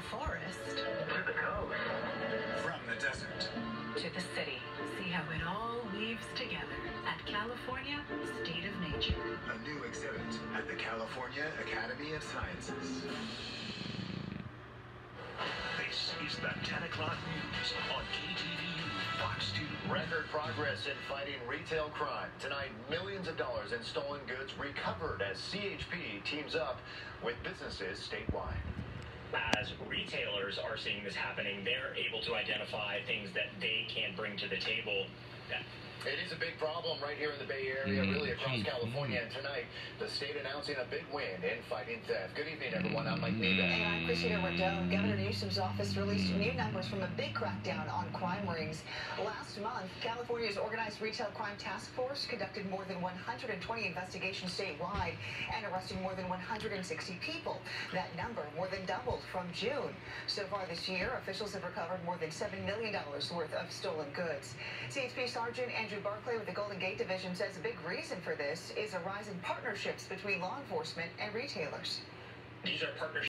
the forest To the coast. From the desert to the city. See how it all weaves together at California State of Nature. A new exhibit at the California Academy of Sciences. This is the 10 o'clock news on KTVU Fox 2. Record progress in fighting retail crime. Tonight, millions of dollars in stolen goods recovered as CHP teams up with businesses statewide. As retailers are seeing this happening, they're able to identify things that they can't bring to the table. That It is a big problem right here in the Bay Area, Mm, really across California. mm. And tonight, the state announcing a big win in fighting theft. Good evening, everyone. I'm Mike Neva. Christina Rendon. Governor Newsom's office released new numbers from a big crackdown on crime rings. Last month, California's Organized Retail Crime Task Force conducted more than 120 investigations statewide and arrested more than 160 people. That number more than doubled from June. So far this year, officials have recovered more than $7 million worth of stolen goods. CHP Sergeant Andrew Barclay with the Golden Gate Division says a big reason for this is a rise in partnerships between law enforcement and retailers. these are partnerships.